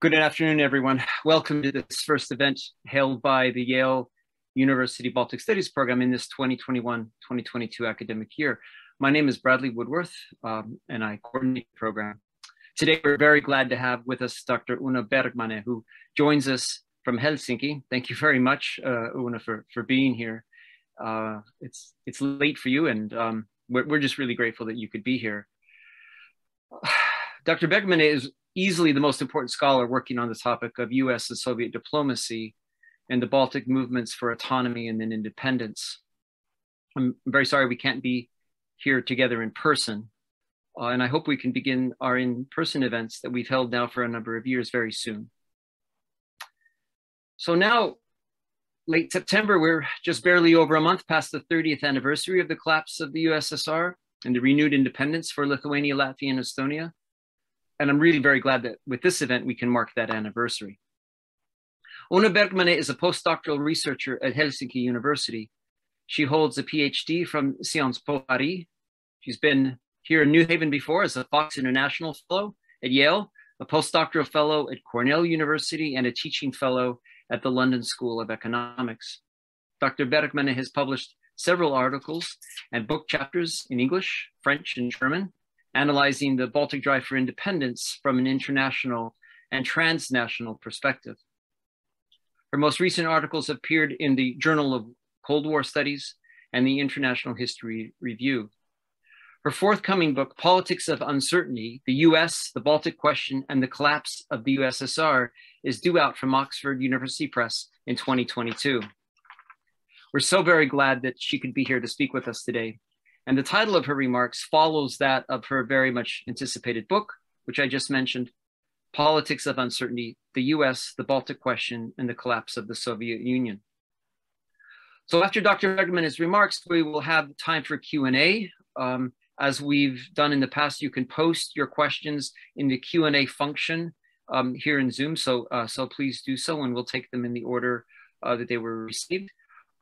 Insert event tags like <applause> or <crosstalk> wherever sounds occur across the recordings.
Good afternoon, everyone. Welcome to this first event held by the Yale University Baltic Studies program in this 2021-2022 academic year. My name is Bradley Woodworth, um, and I coordinate the program. Today, we're very glad to have with us Dr. Una Bergmane, who joins us from Helsinki. Thank you very much, uh, Una, for, for being here. Uh, it's, it's late for you, and um, we're, we're just really grateful that you could be here. <sighs> Dr. Bergmane is easily the most important scholar working on the topic of US and Soviet diplomacy and the Baltic movements for autonomy and then independence. I'm very sorry we can't be here together in person. Uh, and I hope we can begin our in person events that we've held now for a number of years very soon. So now, late September, we're just barely over a month past the 30th anniversary of the collapse of the USSR and the renewed independence for Lithuania, Latvia, and Estonia and I'm really very glad that with this event, we can mark that anniversary. Una Bergmane is a postdoctoral researcher at Helsinki University. She holds a PhD from Sciences Po Paris. She's been here in New Haven before as a Fox International Fellow at Yale, a postdoctoral fellow at Cornell University, and a teaching fellow at the London School of Economics. Dr. Bergmane has published several articles and book chapters in English, French, and German, analyzing the Baltic Drive for Independence from an international and transnational perspective. Her most recent articles appeared in the Journal of Cold War Studies and the International History Review. Her forthcoming book, Politics of Uncertainty The US, the Baltic Question, and the Collapse of the USSR, is due out from Oxford University Press in 2022. We're so very glad that she could be here to speak with us today. And the title of her remarks follows that of her very much anticipated book, which I just mentioned Politics of Uncertainty The US, the Baltic Question, and the Collapse of the Soviet Union. So after Dr. Bergmane's remarks, we will have time for Q&A. Um, as we've done in the past, you can post your questions in the Q&A function um, here in Zoom. So, uh, so please do so, and we'll take them in the order uh, that they were received.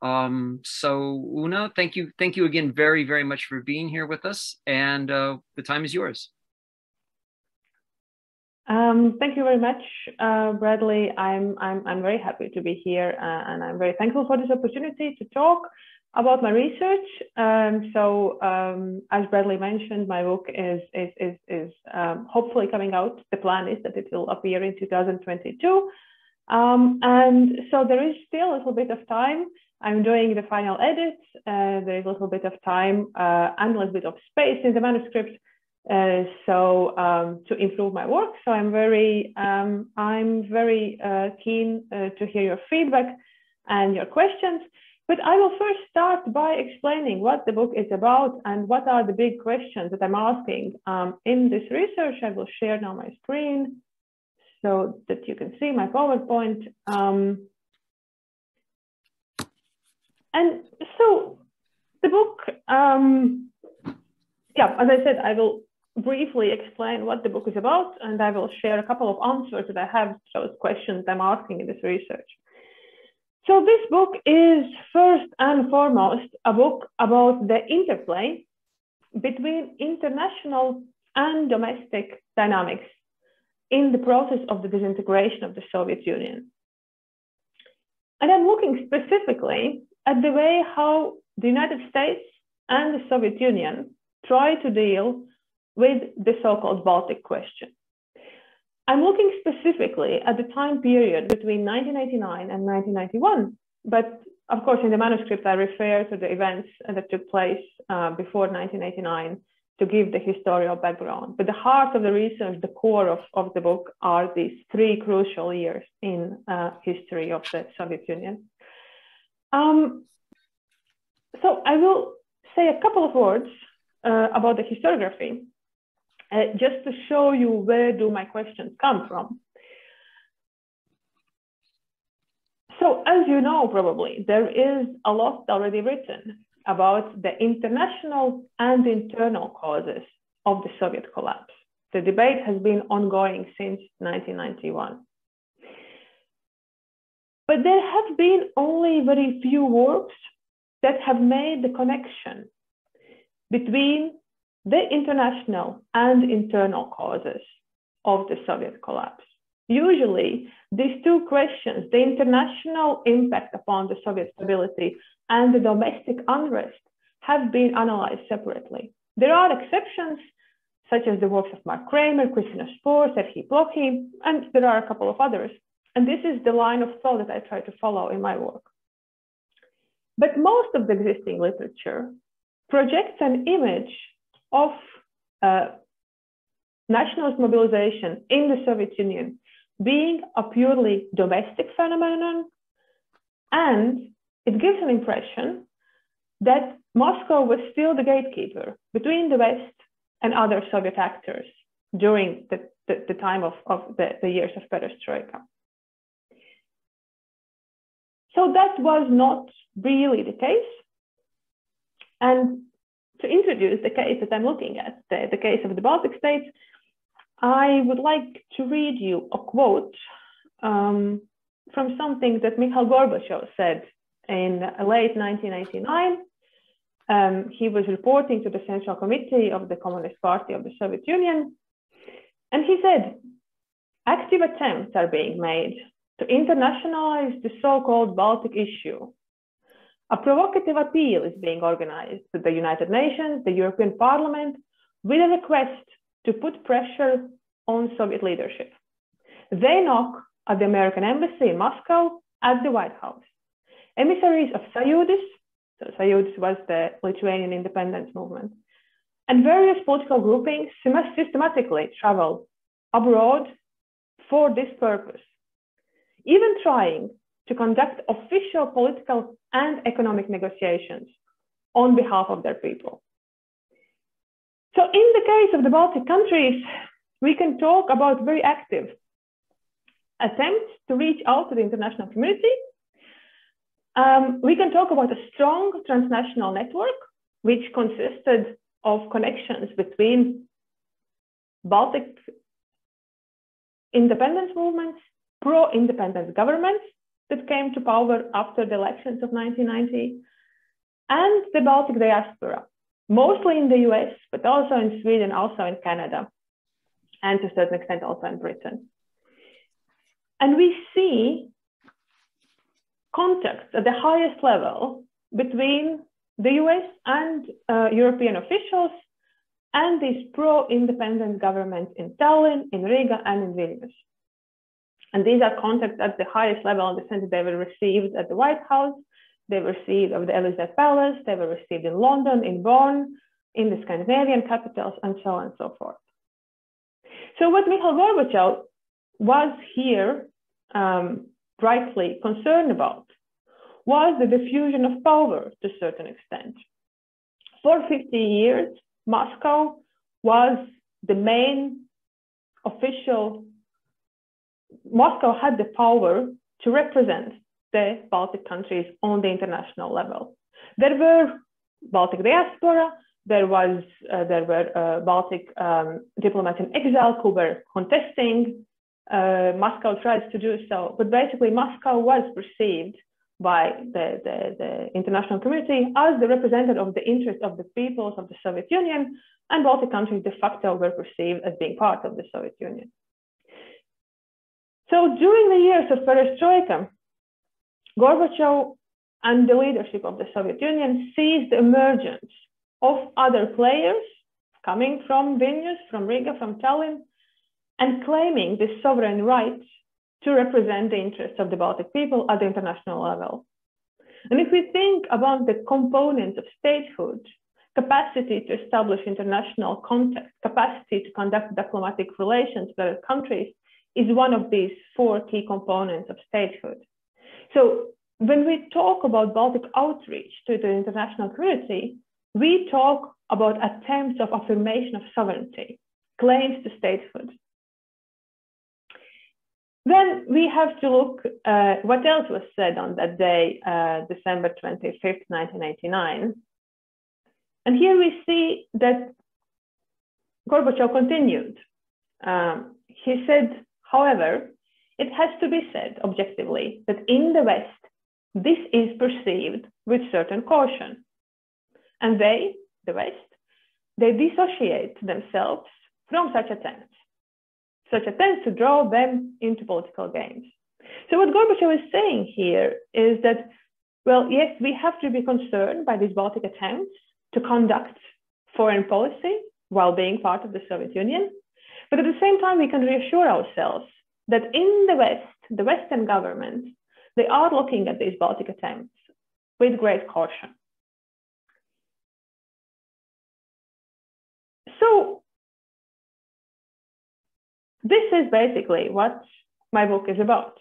Um, so Una, thank you, thank you again very, very much for being here with us, and uh, the time is yours. Um, thank you very much, uh, Bradley. I'm, I'm, I'm very happy to be here, uh, and I'm very thankful for this opportunity to talk about my research. Um, so, um, as Bradley mentioned, my book is is is, is um, hopefully coming out. The plan is that it will appear in 2022. Um, and so there is still a little bit of time I'm doing the final edits. Uh, there is a little bit of time uh, and a little bit of space in the manuscript. Uh, so um, to improve my work. So I'm very, um, I'm very uh, keen uh, to hear your feedback and your questions. But I will first start by explaining what the book is about and what are the big questions that I'm asking um, in this research. I will share now my screen so that you can see my PowerPoint. Um, and so the book, um, yeah, as I said, I will briefly explain what the book is about, and I will share a couple of answers that I have to those questions I'm asking in this research. So this book is first and foremost a book about the interplay between international and domestic dynamics in the process of the disintegration of the Soviet Union. And I'm looking specifically at the way how the United States and the Soviet Union try to deal with the so-called Baltic question. I'm looking specifically at the time period between 1989 and 1991, but of course, in the manuscript, I refer to the events that took place uh, before 1989 to give the historical background. But the heart of the research, the core of, of the book, are these three crucial years in uh, history of the Soviet Union. Um, so I will say a couple of words uh, about the historiography, uh, just to show you where do my questions come from. So as you know, probably, there is a lot already written about the international and internal causes of the Soviet collapse. The debate has been ongoing since 1991. But there have been only very few works that have made the connection between the international and internal causes of the Soviet collapse. usually these two questions, the international impact upon the Soviet stability and the domestic unrest, have been analyzed separately. There are exceptions, such as the works of Mark Kramer, Kristina Spohr, Serhii Plokhy, and there are a couple of others. And this is the line of thought that I try to follow in my work. But most of the existing literature projects an image of uh, nationalist mobilization in the Soviet Union being a purely domestic phenomenon, and it gives an impression that Moscow was still the gatekeeper between the West and other Soviet actors during the, the, the time of, of the, the years of perestroika. So that was not really the case. And to introduce the case that I'm looking at, the, the case of the Baltic states, I would like to read you a quote um, from something that Mikhail Gorbachev said in late 1999. Um, he was reporting to the Central Committee of the Communist Party of the Soviet Union. And he said, active attempts are being made to internationalize the so-called Baltic issue. A provocative appeal is being organized to the United Nations, the European Parliament, with a request to put pressure on Soviet leadership. They knock at the American embassy in Moscow at the White House. Emissaries of Sąjūdis, so Sąjūdis was the Lithuanian independence movement, and various political groupings systematically travel abroad for this purpose, even trying to conduct official political and economic negotiations on behalf of their people. So in the case of the Baltic countries, we can talk about very active attempts to reach out to the international community. Um, we can talk about a strong transnational network, which consisted of connections between Baltic independence movements, pro-independence governments that came to power after the elections of 1990, and the Baltic diaspora, mostly in the US, but also in Sweden, also in Canada, and to a certain extent also in Britain. And we see contacts at the highest level between the US and uh, European officials and these pro-independent governments in Tallinn, in Riga, and in Vilnius. And these are contacts at the highest level in the sense they were received at the White House, they were received at the Élysée Palace, they were received in London, in Bonn, in the Scandinavian capitals, and so on and so forth. So what Mikhail Gorbachev was here um, rightly concerned about was the diffusion of power to a certain extent. For 50 years, Moscow was the main official, Moscow had the power to represent the Baltic countries on the international level. There were Baltic diaspora, there was uh, there were uh, Baltic um, diplomats in exile who were contesting. Uh, Moscow tried to do so, but basically Moscow was perceived by the, the, the, international community as the representative of the interests of the peoples of the Soviet Union, and Baltic countries de facto were perceived as being part of the Soviet Union. So during the years of perestroika, Gorbachev and the leadership of the Soviet Union seized the emergence of other players coming from Vilnius, from Riga, from Tallinn, and claiming the sovereign right to represent the interests of the Baltic people at the international level. And if we think about the components of statehood, capacity to establish international contact, capacity to conduct diplomatic relations with other countries is one of these four key components of statehood. So when we talk about Baltic outreach to the international community, we talk about attempts of affirmation of sovereignty, claims to statehood. Then we have to look uh, what else was said on that day, uh, December 25th, 1989. And here we see that Gorbachev continued. Um, he said, however, it has to be said objectively that in the West, this is perceived with certain caution. And they, the West, they dissociate themselves from such attempts. such attempts to draw them into political games. So what Gorbachev is saying here is that, well, yes, we have to be concerned by these Baltic attempts to conduct foreign policy while being part of the Soviet Union. But at the same time, we can reassure ourselves that in the West, the Western governments, they are looking at these Baltic attempts with great caution. So this is basically what my book is about.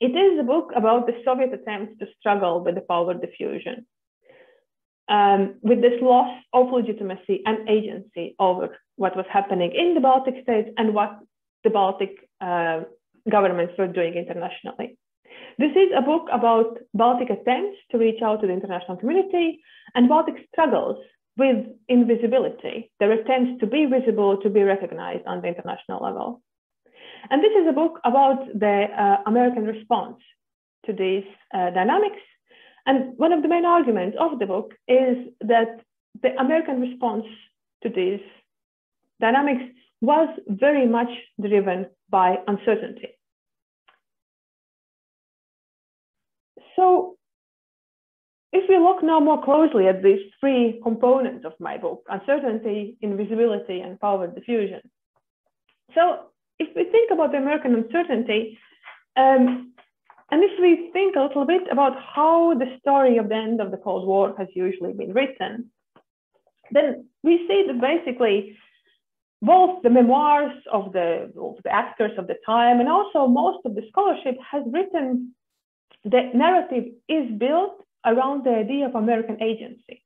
It is a book about the Soviet attempts to struggle with the power diffusion, um, with this loss of legitimacy and agency over what was happening in the Baltic states and what the Baltic uh, governments were doing internationally. This is a book about Baltic attempts to reach out to the international community and Baltic struggles with invisibility, their attempts to be visible, to be recognized on the international level. And this is a book about the uh, American response to these uh, dynamics. And one of the main arguments of the book is that the American response to these dynamics was very much driven by uncertainty. So if we look now more closely at these three components of my book, uncertainty, invisibility, and power diffusion. So if we think about the American uncertainty, um, and if we think a little bit about how the story of the end of the Cold War has usually been written, then we see that basically both the memoirs of the, of the actors of the time and also most of the scholarship has written the narrative is built around the idea of American agency.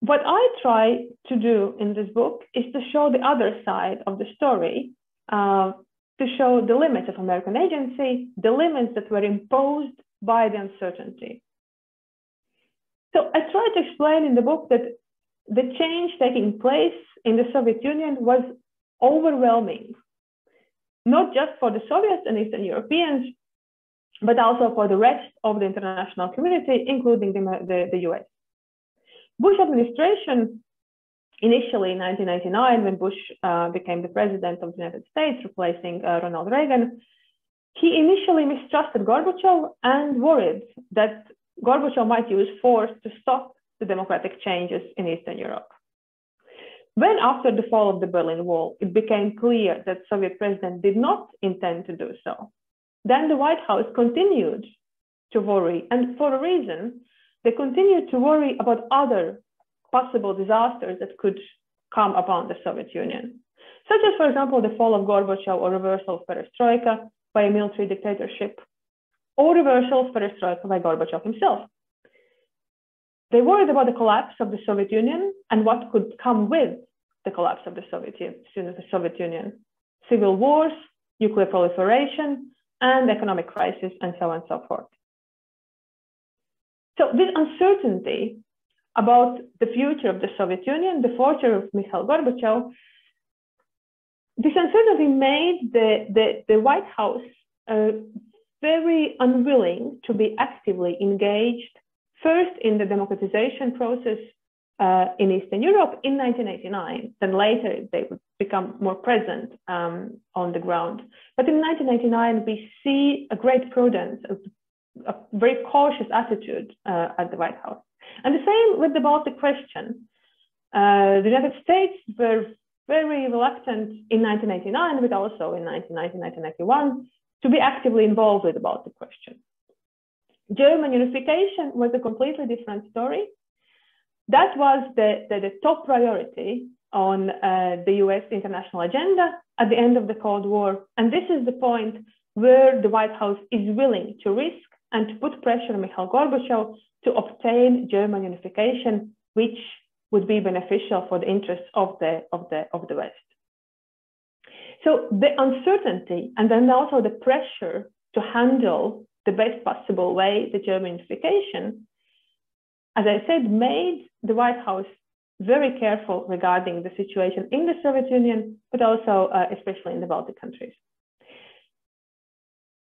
What I try to do in this book is to show the other side of the story, uh, to show the limits of American agency, the limits that were imposed by the uncertainty. So I try to explain in the book that the change taking place in the Soviet Union was overwhelming, not just for the Soviets and Eastern Europeans, but also for the rest of the international community, including the, the, the US. Bush administration, initially in 1999, when Bush uh, became the president of the United States, replacing uh, Ronald Reagan, he initially mistrusted Gorbachev and worried that Gorbachev might use force to stop the democratic changes in Eastern Europe. When, after the fall of the Berlin Wall, it became clear that Soviet president did not intend to do so, then the White House continued to worry, and for a reason they continued to worry about other possible disasters that could come upon the Soviet Union, such as, for example, the fall of Gorbachev or reversal of perestroika by a military dictatorship, or reversal of perestroika by Gorbachev himself. They worried about the collapse of the Soviet Union and what could come with the collapse of the Soviet, the Soviet Union civil wars, nuclear proliferation, and economic crisis, and so on and so forth. So this uncertainty about the future of the Soviet Union, the future of Mikhail Gorbachev, this uncertainty made the, the, the White House uh, very unwilling to be actively engaged, first in the democratization process uh, in Eastern Europe in 1989. Then later they would become more present um, on the ground. But in 1999, we see a great prudence, a a very cautious attitude uh, at the White House. And the same with the Baltic question. Uh, the United States were very reluctant in 1989, but also in 1990, 1991, to be actively involved with the Baltic question. German unification was a completely different story. That was the, the, the top priority on uh, the US international agenda at the end of the Cold War. And this is the point where the White House is willing to risk and to put pressure on Mikhail Gorbachev to obtain German unification, which would be beneficial for the interests of the, of the, of the West. So the uncertainty and then also the pressure to handle the best possible way the German unification, as I said, made the White House very careful regarding the situation in the Soviet Union, but also uh, especially in the Baltic countries.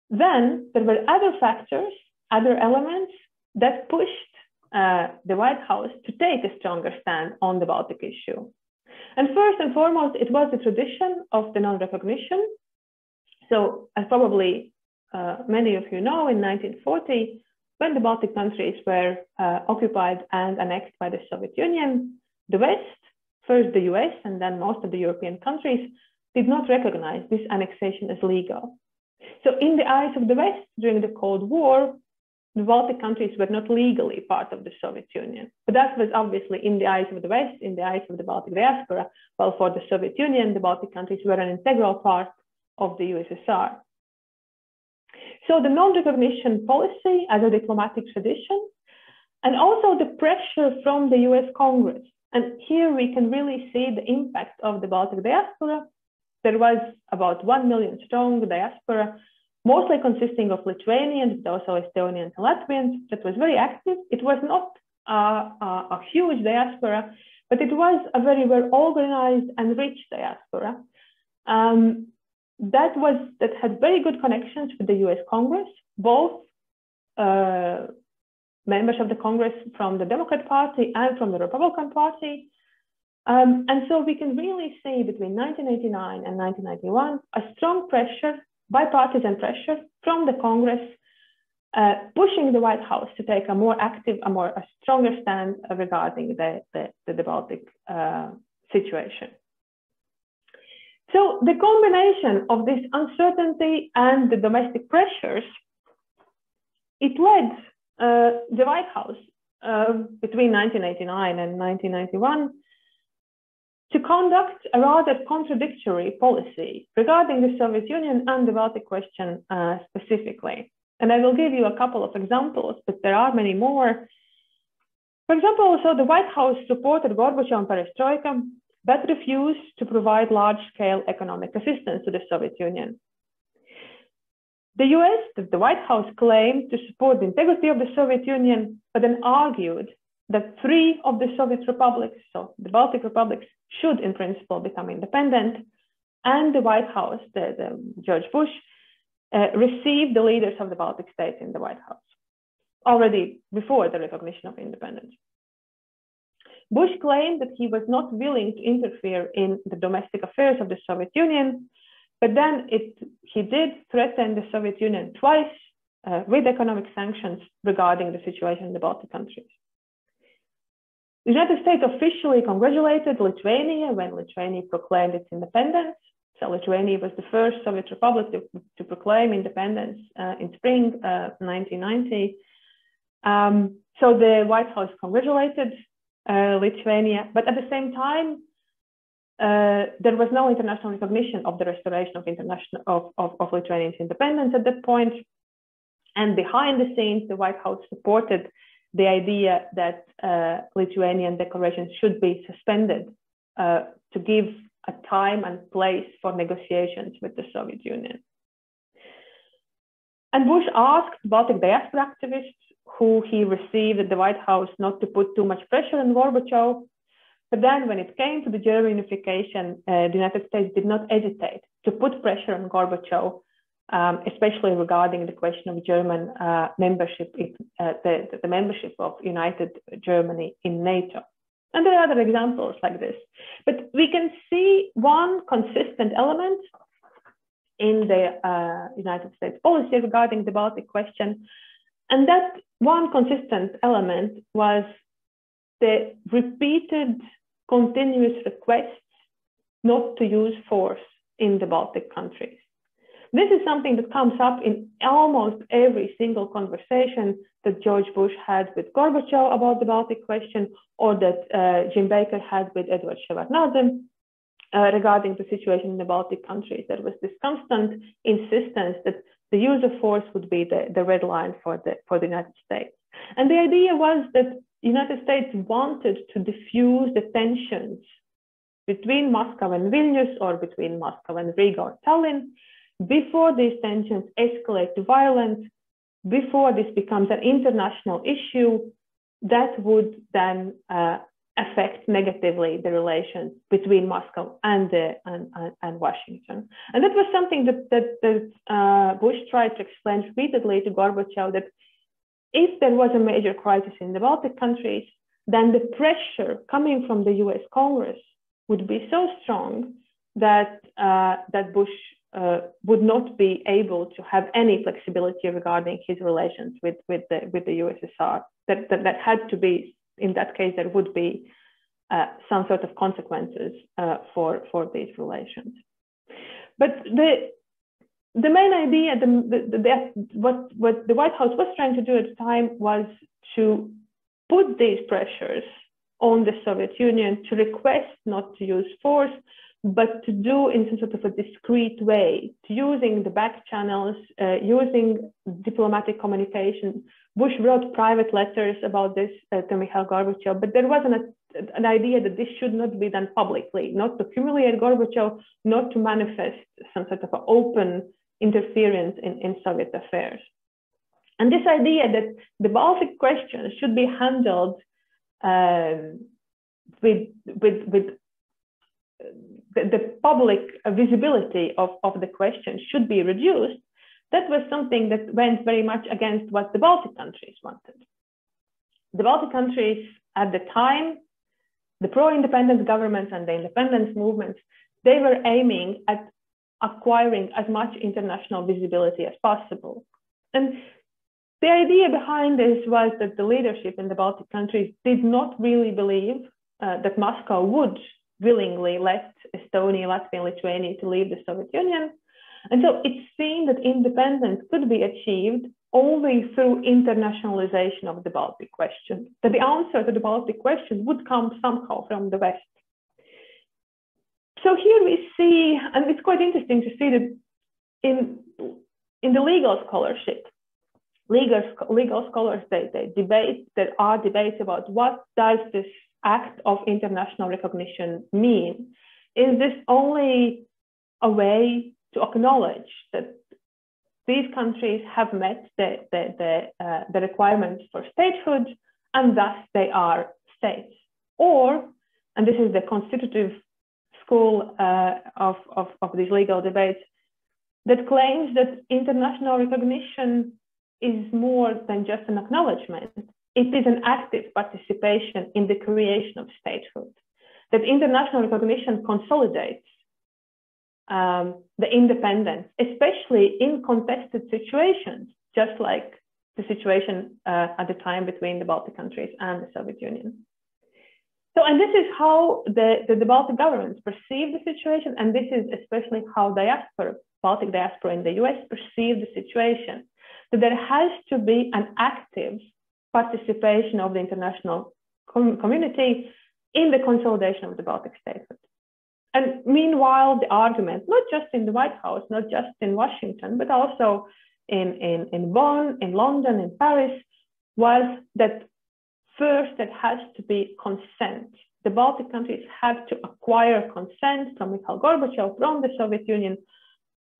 Then there were other factors, other elements that pushed uh, the White House to take a stronger stand on the Baltic issue. And first and foremost, it was the tradition of the non-recognition. So as probably uh, many of you know, in 1940, when the Baltic countries were uh, occupied and annexed by the Soviet Union, the West, first the US and then most of the European countries, did not recognize this annexation as legal. So in the eyes of the West during the Cold War, the Baltic countries were not legally part of the Soviet Union. But that was obviously in the eyes of the West, in the eyes of the Baltic diaspora, while for the Soviet Union, the Baltic countries were an integral part of the USSR. So the non-recognition policy as a diplomatic tradition, and also the pressure from the US Congress. And here we can really see the impact of the Baltic diaspora. There was about 1 million strong diaspora mostly consisting of Lithuanians, but also Estonians and Latvians, that was very active. It was not a, huge diaspora, but it was a very well organized and rich diaspora. Um, that was that had very good connections with the U.S. Congress, both uh, members of the Congress from the Democrat Party and from the Republican Party. Um, and so we can really see between 1989 and 1991 a strong pressure bipartisan pressure from the Congress uh, pushing the White House to take a more active, a more a stronger stand regarding the, the, the Baltic uh, situation. So the combination of this uncertainty and the domestic pressures, it led uh, the White House uh, between 1989 and 1991 to conduct a rather contradictory policy regarding the Soviet Union and the Baltic question uh, specifically. And I will give you a couple of examples, but there are many more. For example, so the White House supported Gorbachev and Perestroika, but refused to provide large-scale economic assistance to the Soviet Union. The US, the White House claimed to support the integrity of the Soviet Union, but then argued that three of the Soviet republics, so the Baltic republics, should in principle become independent. And the White House, the, the George Bush, uh, received the leaders of the Baltic states in the White House already before the recognition of independence. Bush claimed that he was not willing to interfere in the domestic affairs of the Soviet Union, but then it, he did threaten the Soviet Union twice uh, with economic sanctions regarding the situation in the Baltic countries. The United States officially congratulated Lithuania when Lithuania proclaimed its independence. So Lithuania was the first Soviet republic to, to proclaim independence uh, in spring uh, 1990. Um, so the White House congratulated uh, Lithuania, but at the same time, uh, there was no international recognition of the restoration of international of, of, of Lithuania's independence at that point. And behind the scenes, the White House supported the idea that uh, Lithuanian declarations should be suspended uh, to give a time and place for negotiations with the Soviet Union. And Bush asked Baltic diaspora activists who he received at the White House not to put too much pressure on Gorbachev. But then when it came to the German unification, uh, the United States did not hesitate to put pressure on Gorbachev um, especially regarding the question of German uh, membership, uh, the, the membership of United Germany in NATO. And there are other examples like this. But we can see one consistent element in the uh, United States policy regarding the Baltic question. And that one consistent element was the repeated continuous requests not to use force in the Baltic countries. This is something that comes up in almost every single conversation that George Bush had with Gorbachev about the Baltic question, or that uh, Jim Baker had with Edward Shevardnadze uh, regarding the situation in the Baltic countries. There was this constant insistence that the use of force would be the, the red line for the, for the United States. And the idea was that the United States wanted to diffuse the tensions between Moscow and Vilnius or between Moscow and Riga or Tallinn before these tensions escalate to violence, before this becomes an international issue, that would then uh, affect negatively the relations between Moscow and, uh, and, and, Washington. And that was something that, that, that uh, Bush tried to explain repeatedly to Gorbachev that if there was a major crisis in the Baltic countries, then the pressure coming from the US Congress would be so strong that uh, that Bush uh, would not be able to have any flexibility regarding his relations with with the with the USSR. That that, that had to be in that case there would be uh, some sort of consequences uh, for for these relations. But the the main idea, the, the, the, what what the White House was trying to do at the time was to put these pressures on the Soviet Union to request not to use force, but to do in some sort of a discreet way, using the back channels, uh, using diplomatic communication. Bush wrote private letters about this uh, to Mikhail Gorbachev, but there wasn't a, an idea that this should not be done publicly, not to humiliate Gorbachev, not to manifest some sort of open interference in, in Soviet affairs. And this idea that the Baltic question should be handled um, with, with, with the, the public visibility of, of the question should be reduced, that was something that went very much against what the Baltic countries wanted. The Baltic countries at the time, the pro-independence governments and the independence movements, they were aiming at acquiring as much international visibility as possible. And the idea behind this was that the leadership in the Baltic countries did not really believe uh, that Moscow would willingly left Estonia, Latvia, and Lithuania to leave the Soviet Union. And so it seemed that independence could be achieved only through internationalization of the Baltic question, that the answer to the Baltic question would come somehow from the West. So here we see, and it's quite interesting to see that in, in the legal scholarship, legal, legal scholars, they, they debate, there are debates about what does this act of international recognition mean? Is this only a way to acknowledge that these countries have met the, the, the, uh, the requirements for statehood and thus they are states? Or, and this is the constitutive school uh, of, of, of these legal debates, that claims that international recognition is more than just an acknowledgement. It is an active participation in the creation of statehood. That international recognition consolidates um, the independence, especially in contested situations, just like the situation uh, at the time between the Baltic countries and the Soviet Union. So, and this is how the, the, the Baltic governments perceive the situation, and this is especially how diaspora, Baltic diaspora in the US perceive the situation that there has to be an active participation of the international com community in the consolidation of the Baltic statehood. And meanwhile, the argument, not just in the White House, not just in Washington, but also in, in, in Bonn, in London, in Paris, was that first it has to be consent. The Baltic countries have to acquire consent from Mikhail Gorbachev, from the Soviet Union,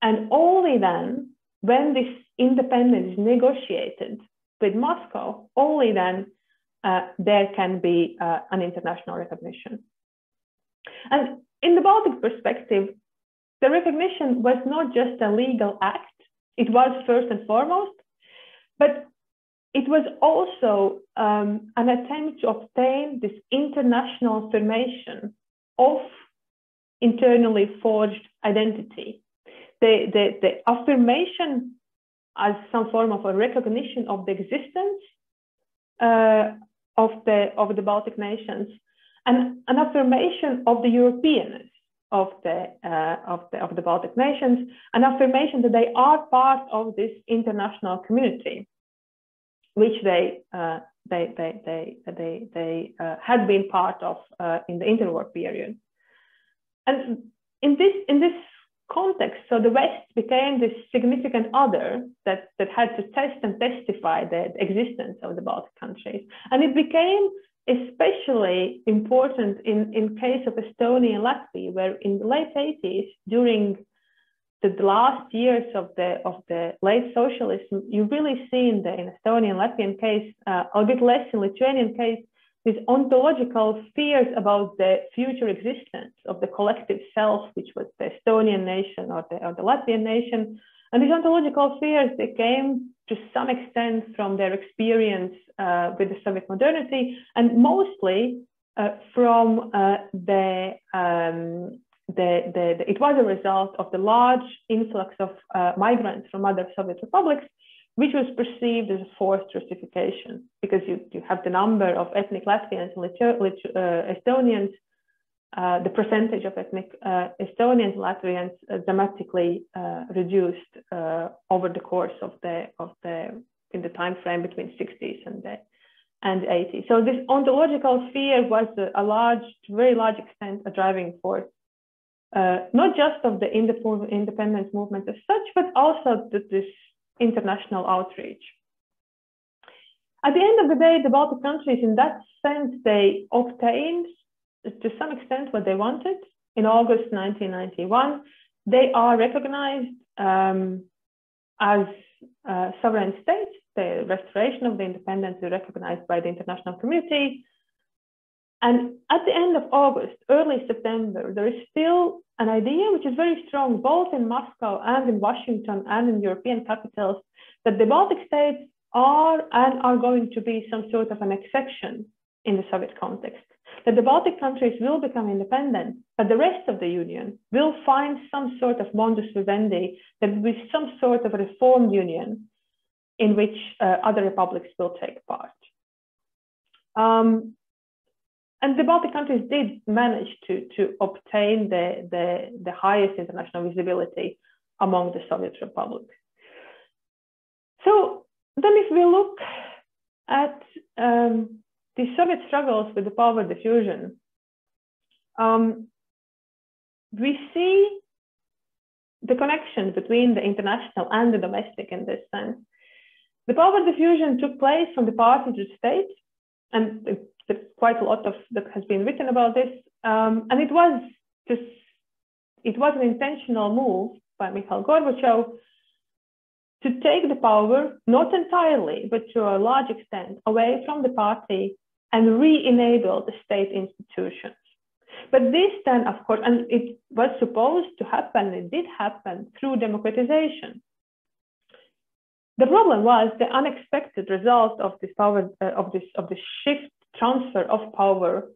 and only then when this independence is negotiated with Moscow, only then uh, there can be uh, an international recognition. And in the Baltic perspective, the recognition was not just a legal act, it was first and foremost, but it was also um, an attempt to obtain this international affirmation of internally forged identity the, the, the affirmation as some form of a recognition of the existence uh, of, the, of the Baltic nations and an affirmation of the Europeanness of the, uh, of the, of the Baltic nations, an affirmation that they are part of this international community, which they, uh, they, they, they, they, they uh, had been part of uh, in the interwar period. And in this, in this context. So the West became this significant other that, that had to test and testify the existence of the Baltic countries. And it became especially important in, in case of Estonia and Latvia, where in the late 80s, during the last years of the of the late socialism, you really see in the in Estonian Latvian case, uh, a bit less in Lithuanian case, these ontological fears about the future existence of the collective self, which was the Estonian nation or the, or the Latvian nation. And these ontological fears, they came to some extent from their experience uh, with the Soviet modernity and mostly uh, from uh, the, um, the, the, the, it was a result of the large influx of uh, migrants from other Soviet republics, which was perceived as a forced Russification because you, you have the number of ethnic Latvians and Litu- Litu- uh, Estonians, uh, the percentage of ethnic uh, Estonians and Latvians dramatically reduced over the course of the, of the in the time frame between 60s and the and 80. So this ontological fear was a, a large, very large extent, a driving force, uh, not just of the independence movement as such, but also this international outreach. At the end of the day, the Baltic countries, in that sense, they obtained to some extent what they wanted. In August 1991, they are recognized um, as uh, sovereign states the restoration of the independence is recognized by the international community. And at the end of August, early September, there is still an idea which is very strong, both in Moscow and in Washington and in European capitals, that the Baltic states are and are going to be some sort of an exception in the Soviet context. That the Baltic countries will become independent, but the rest of the Union will find some sort of modus vivendi, that will be some sort of a reformed union in which uh, other republics will take part. Um, and the Baltic countries did manage to, to obtain the, the, the highest international visibility among the Soviet republics. So then if we look at um, the Soviet struggles with the power diffusion, um, we see the connection between the international and the domestic in this sense. The power diffusion took place from the party to the state, and there's quite a lot of that has been written about this. Um, and it was just, it was an intentional move by Mikhail Gorbachev to take the power, not entirely, but to a large extent, away from the party and re-enable the state institutions. But this then, of course, and it was supposed to happen, it did happen through democratization. The problem was the unexpected result of this power, uh, of this of the shift transfer of power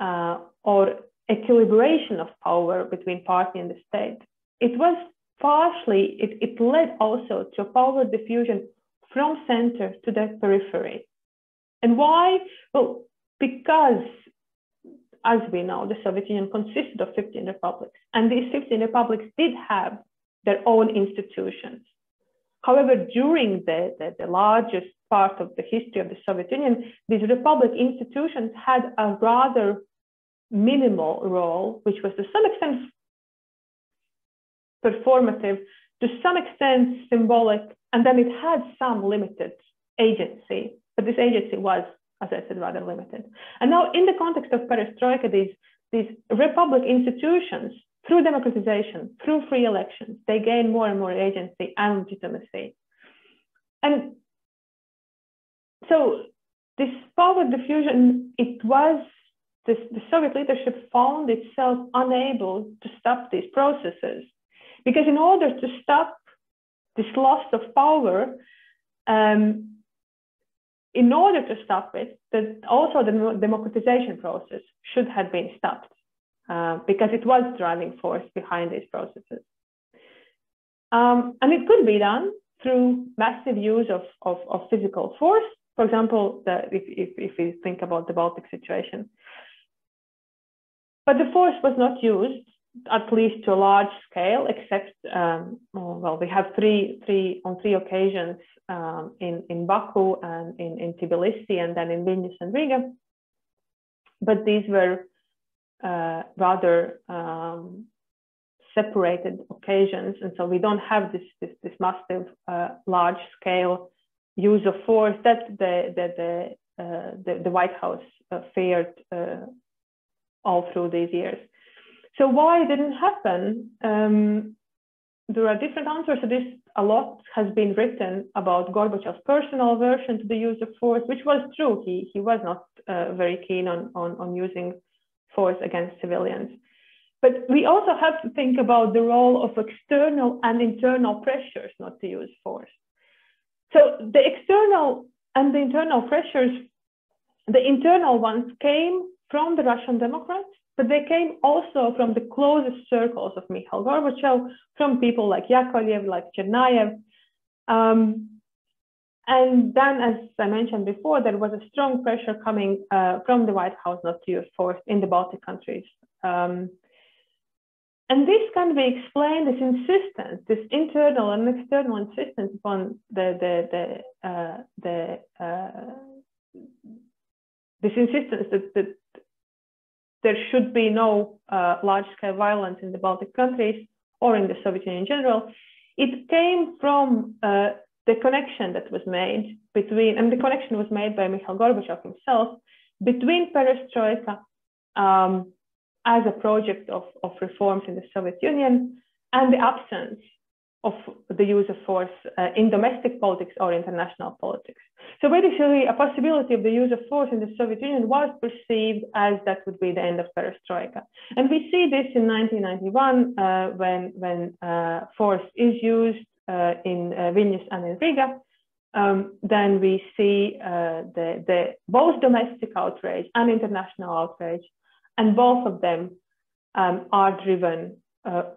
uh, or equilibration of power between party and the state. It was partially, it, it led also to power diffusion from center to the periphery. And why? Well, because as we know, the Soviet Union consisted of 15 republics, and these 15 republics did have their own institutions. However, during the, the, the, largest part of the history of the Soviet Union, these republic institutions had a rather minimal role, which was to some extent performative, to some extent symbolic, and then it had some limited agency, but this agency was, as I said, rather limited. And now in the context of perestroika, these, these republic institutions through democratization, through free elections, they gain more and more agency and legitimacy. And so this power diffusion, it was, this, the Soviet leadership found itself unable to stop these processes. Because in order to stop this loss of power, um, in order to stop it, the, also the democratization process should have been stopped. Uh, because it was driving force behind these processes. Um, and it could be done through massive use of, of, of physical force. For example, the, if, if, if we think about the Baltic situation. But the force was not used, at least to a large scale, except, um, well, we have three, three on three occasions um, in, in Baku and in, in Tbilisi and then in Vilnius and Riga. But these were uh, rather um, separated occasions. And so we don't have this, this, this massive, uh, large scale use of force that the, the, the, uh, the, the, White House uh, feared uh, all through these years. So why it didn't happen? Um, there are different answers to this. A lot has been written about Gorbachev's personal aversion to the use of force, which was true. He, he was not uh, very keen on, on, on using force against civilians. But we also have to think about the role of external and internal pressures not to use force. So the external and the internal pressures, the internal ones came from the Russian Democrats, but they came also from the closest circles of Mikhail Gorbachev, from people like Yakovlev, like Chernyaev. Um, and then, as I mentioned before, there was a strong pressure coming uh, from the White House not to use force in the Baltic countries. Um, and this can be explained, this insistence, this internal and external insistence upon the, the, the, uh, the uh, this insistence that, that there should be no uh, large-scale violence in the Baltic countries or in the Soviet Union in general. It came from uh, the connection that was made between, and the connection was made by Mikhail Gorbachev himself, between perestroika um, as a project of, of reforms in the Soviet Union and the absence of the use of force uh, in domestic politics or international politics. So basically, a possibility of the use of force in the Soviet Union was perceived as that would be the end of perestroika. And we see this in 1991 uh, when, when uh, force is used in uh, Vilnius and in Riga, um, then we see uh, the, the both domestic outrage and international outrage, and both of them um, are driven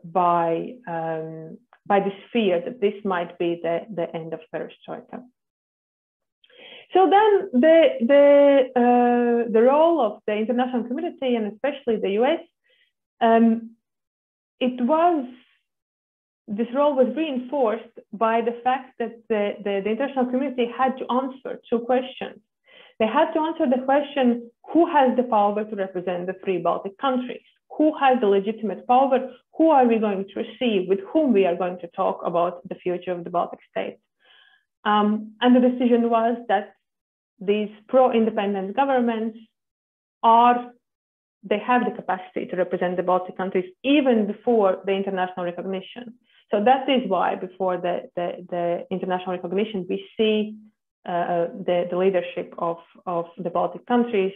by um, by this fear that this might be the, the end of perestroika. So then the, the, uh, the role of the international community and especially the US, um, it was this role was reinforced by the fact that the, the, the, international community had to answer two questions. They had to answer the question who has the power to represent the three Baltic countries? Who has the legitimate power? Who are we going to receive? With whom we are going to talk about the future of the Baltic states? Um, and the decision was that these pro independent governments are they have the capacity to represent the Baltic countries even before the international recognition. So that is why before the, the, the international recognition, we see uh, the, the leadership of, of the Baltic countries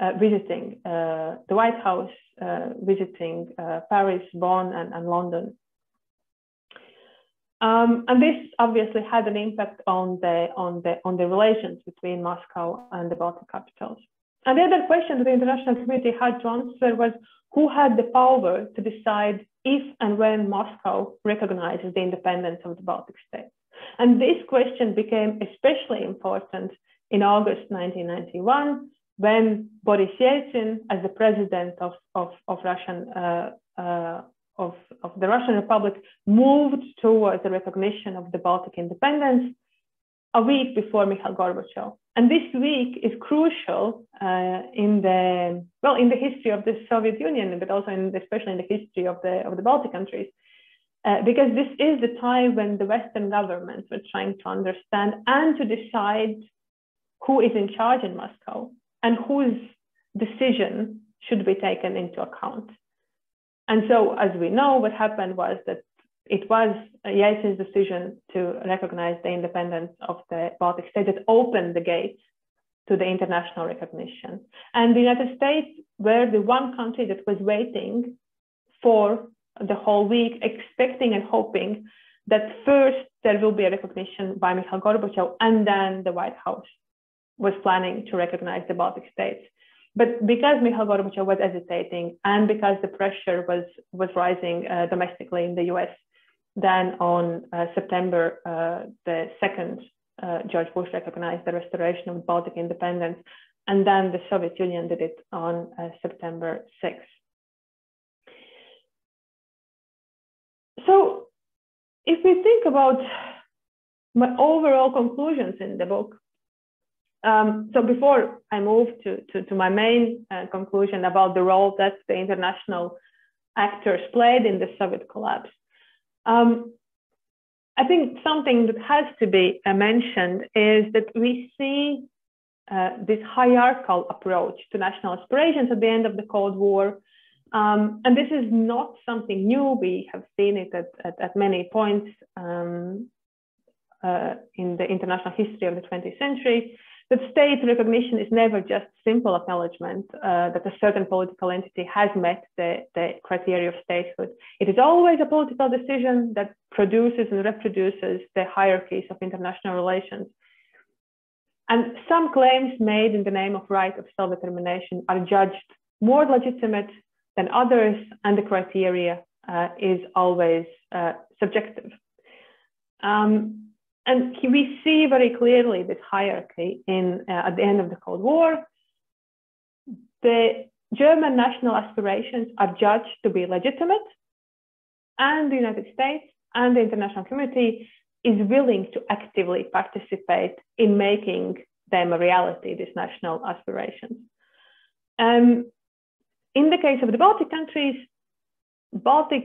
uh, visiting uh, the White House, uh, visiting uh, Paris, Bonn, and, and London. Um, and this obviously had an impact on the, on, the, on the relations between Moscow and the Baltic capitals. And the other question that the international community had to answer was who had the power to decide if and when Moscow recognizes the independence of the Baltic states. And this question became especially important in August 1991 when Boris Yeltsin, as the president of, of, of Russian uh, uh, of, of the Russian Republic, moved towards the recognition of the Baltic independence a week before Mikhail Gorbachev. And this week is crucial uh, in the well in the history of the Soviet Union, but also in the, especially in the history of the of the Baltic countries, uh, because this is the time when the Western governments were trying to understand and to decide who is in charge in Moscow and whose decision should be taken into account. And so, as we know, what happened was that it was Yeltsin's decision to recognize the independence of the Baltic states that opened the gates to the international recognition. And the United States were the one country that was waiting for the whole week, expecting and hoping that first there will be a recognition by Mikhail Gorbachev, and then the White House was planning to recognize the Baltic states. But because Mikhail Gorbachev was hesitating, and because the pressure was was rising uh, domestically in the U.S., then on uh, September uh, the 2nd, uh, George Bush recognized the restoration of Baltic independence. And then the Soviet Union did it on uh, September 6th. So if we think about my overall conclusions in the book, um, so before I move to, to, to my main uh, conclusion about the role that the international actors played in the Soviet collapse, um, I think something that has to be uh, mentioned is that we see uh, this hierarchical approach to national aspirations at the end of the Cold War. Um, and this is not something new. We have seen it at, at, at many points um, uh, in the international history of the 20th century that state recognition is never just simple acknowledgement uh, that a certain political entity has met the, the criteria of statehood. It is always a political decision that produces and reproduces the hierarchies of international relations. And some claims made in the name of right of self-determination are judged more legitimate than others, and the criteria uh, is always uh, subjective. Um, and we see very clearly this hierarchy in uh, at the end of the Cold War. The German national aspirations are judged to be legitimate, and the United States and the international community is willing to actively participate in making them a reality, these national aspirations. Um, in the case of the Baltic countries, Baltic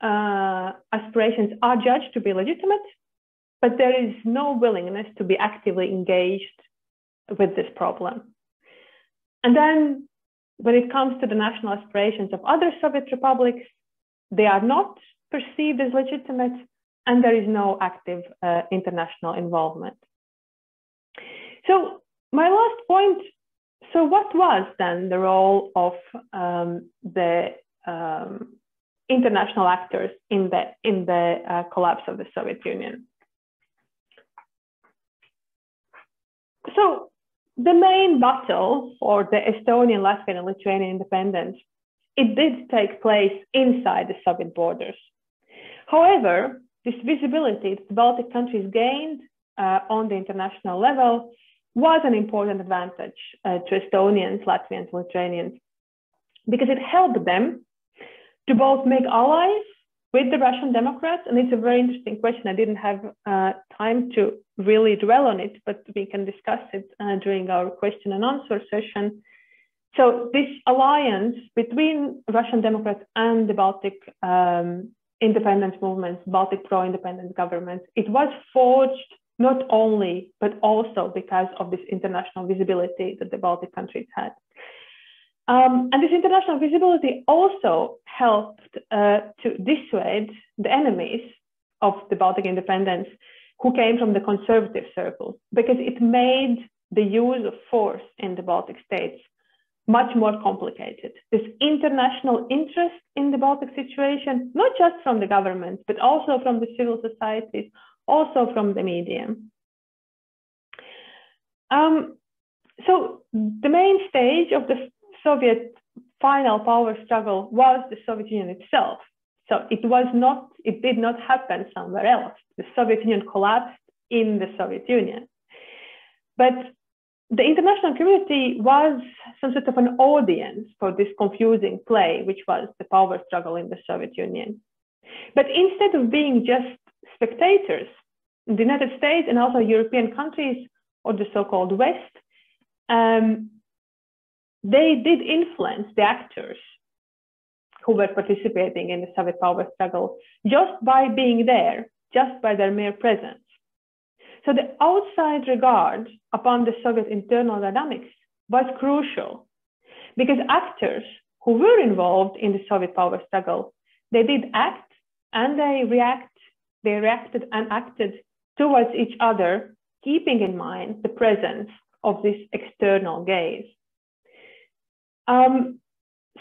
uh, aspirations are judged to be legitimate, but there is no willingness to be actively engaged with this problem. And then when it comes to the national aspirations of other Soviet republics, they are not perceived as legitimate and there is no active uh, international involvement. So my last point, so what was then the role of um, the um, international actors in the, in the uh, collapse of the Soviet Union? So the main battle for the Estonian, Latvian, and Lithuanian independence, it did take place inside the Soviet borders. However, this visibility that the Baltic countries gained uh, on the international level was an important advantage uh, to Estonians, Latvians, Lithuanians, because it helped them to both make allies with the Russian Democrats. And it's a very interesting question. I didn't have uh, time to really dwell on it, but we can discuss it uh, during our question and answer session. So this alliance between Russian Democrats and the Baltic um, independence movements, Baltic pro-independence governments, it was forged not only, but also because of this international visibility that the Baltic countries had. Um, and this international visibility also helped uh, to dissuade the enemies of the Baltic independence who came from the conservative circles, because it made the use of force in the Baltic states much more complicated. This international interest in the Baltic situation, not just from the government, but also from the civil societies, also from the media. Um, so the main stage of the Soviet final power struggle was the Soviet Union itself. So it was not, it did not happen somewhere else. The Soviet Union collapsed in the Soviet Union. But the international community was some sort of an audience for this confusing play, which was the power struggle in the Soviet Union. But instead of being just spectators, the United States and also European countries or the so-called West, um, they did influence the actors who were participating in the Soviet power struggle just by being there, just by their mere presence. So the outside regard upon the Soviet internal dynamics was crucial because actors who were involved in the Soviet power struggle, they did act and they react, they reacted and acted towards each other, keeping in mind the presence of this external gaze. Um,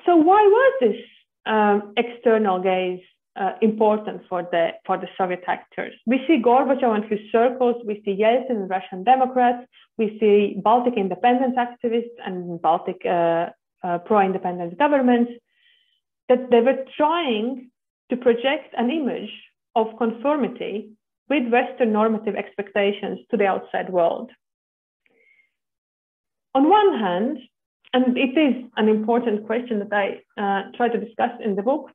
so why was this um, external gaze uh, important for the for the Soviet actors. We see Gorbachev and his circles. We see Yeltsin and Russian Democrats. We see Baltic independence activists and Baltic uh, uh, pro-independence governments that they were trying to project an image of conformity with Western normative expectations to the outside world. On one hand, and it is an important question that I uh, try to discuss in the book,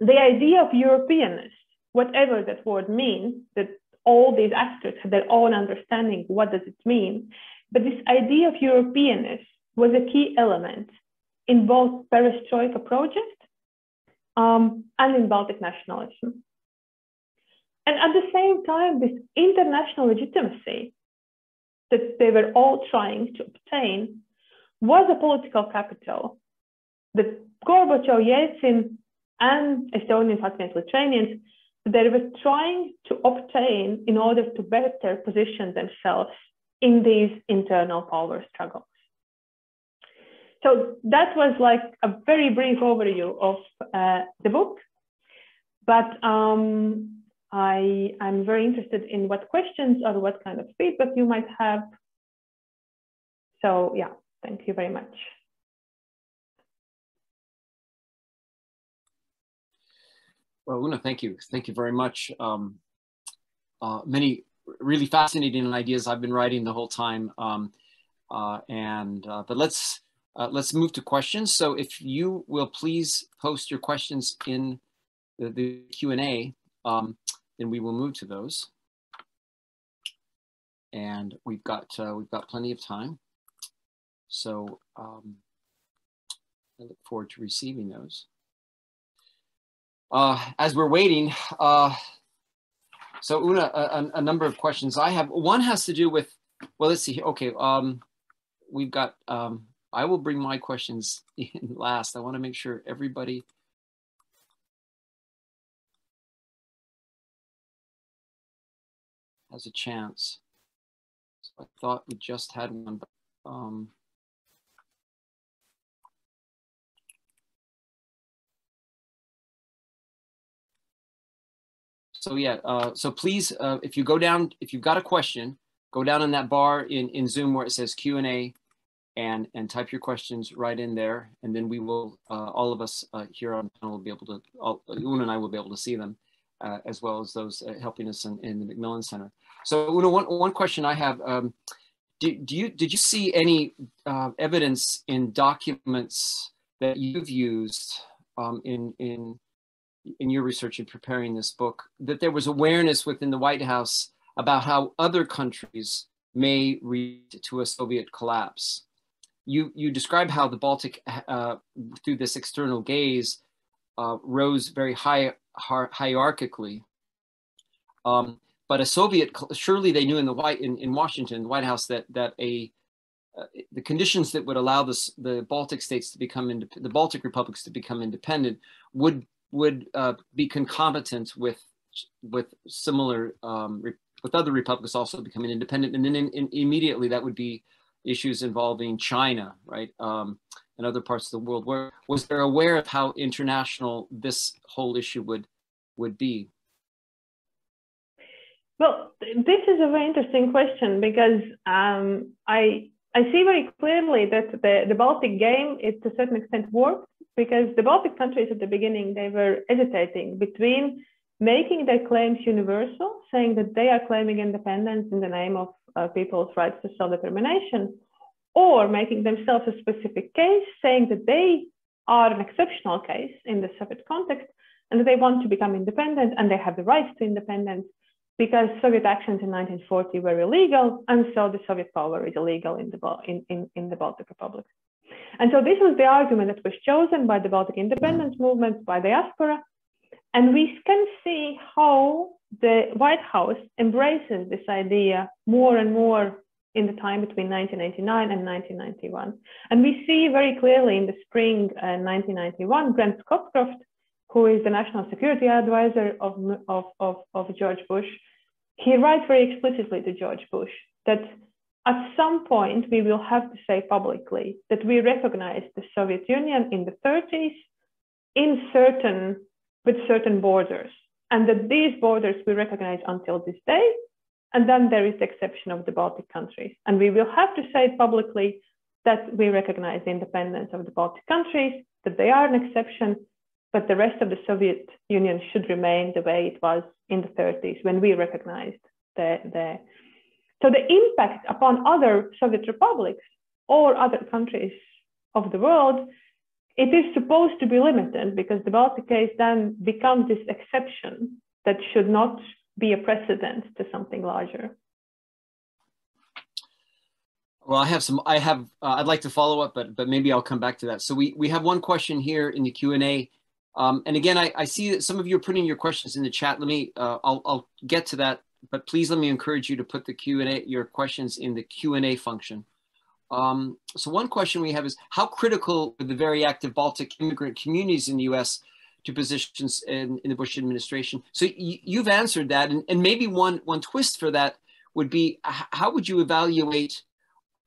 the idea of Europeanness, whatever that word means, that all these actors have their own understanding, what does it mean? But this idea of Europeanness was a key element in both Perestroika project um, and in Baltic nationalism. And at the same time, this international legitimacy that they were all trying to obtain was a political capital. The Gorbachev, Yeltsin, and Estonians, Latvians, Lithuanians, they were trying to obtain in order to better position themselves in these internal power struggles. So that was like a very brief overview of uh, the book, but um, I'm very interested in what questions or what kind of feedback you might have. So yeah, thank you very much. Well, Una, thank you. Thank you very much. Um, uh, many really fascinating ideas I've been writing the whole time. Um, uh, and uh, but let's uh, let's move to questions. So if you will please post your questions in the, the Q and A, um, then we will move to those. And we've got uh, we've got plenty of time. So um, I look forward to receiving those. Uh, as we're waiting, uh, so Una, a, a, number of questions I have. One has to do with, well, let's see. Okay, um, we've got. Um, I will bring my questions <laughs> in last. I want to make sure everybody. has a chance. So I thought we just had one, but um, so yeah, uh, so please, uh, if you go down, if you've got a question, go down in that bar in, in Zoom where it says Q&A and, and type your questions right in there. And then we will, uh, all of us uh, here on panel will be able to, all, Una and I will be able to see them uh, as well as those uh, helping us in, in, the MacMillan Center. So Una, one, one question I have, um, do, do you, did you see any evidence in documents that you've used um, in, in in your research in preparing this book that there was awareness within the White House about how other countries may lead to a Soviet collapse. You, you describe how the Baltic, uh, through this external gaze, uh, rose very high hierarchically. Um, but a Soviet, surely they knew in the White in, in Washington, the White House, that that a uh, the conditions that would allow this, the Baltic states to become the Baltic republics to become independent would would uh, be concomitant with with similar um, with other republics also becoming independent, and then in, in immediately that would be issues involving China, right, um, and other parts of the world. Where was there aware of how international this whole issue would would be? Well, this is a very interesting question because um, I I see very clearly that the, the Baltic game, it to a certain extent worked because the Baltic countries at the beginning, they were hesitating between making their claims universal, saying that they are claiming independence in the name of uh, people's rights to self-determination, or making themselves a specific case, saying that they are an exceptional case in the Soviet context, and that they want to become independent and they have the rights to independence because Soviet actions in 1940 were illegal, and so the Soviet power is illegal in the, in, in, in the Baltic republics. And so this was the argument that was chosen by the Baltic independence movement, by the diaspora. And we can see how the White House embraces this idea more and more in the time between 1989 and 1991. And we see very clearly in the spring uh, 1991, Brent Scowcroft, who is the national security advisor of, of, of, of George Bush, he writes very explicitly to George Bush that at some point, we will have to say publicly that we recognize the Soviet Union in the 30s in certain, with certain borders, and that these borders we recognize until this day. And then there is the exception of the Baltic countries. And we will have to say publicly that we recognize the independence of the Baltic countries, that they are an exception, but the rest of the Soviet Union should remain the way it was in the 30s when we recognized the, the so the impact upon other Soviet republics or other countries of the world, it is supposed to be limited because the Baltic case then becomes this exception that should not be a precedent to something larger. Well, I have some. I have. Uh, I'd like to follow up, but but maybe I'll come back to that. So we we have one question here in the Q and A, um, and again, I, I see that some of you are putting your questions in the chat. Let me. Uh, I'll I'll get to that but please let me encourage you to put the Q&A, your questions in the Q&A function. Um, so one question we have is, how critical were the very active Baltic immigrant communities in the US to positions in, in the Bush administration? So you've answered that, and, and maybe one, one twist for that would be, how would you evaluate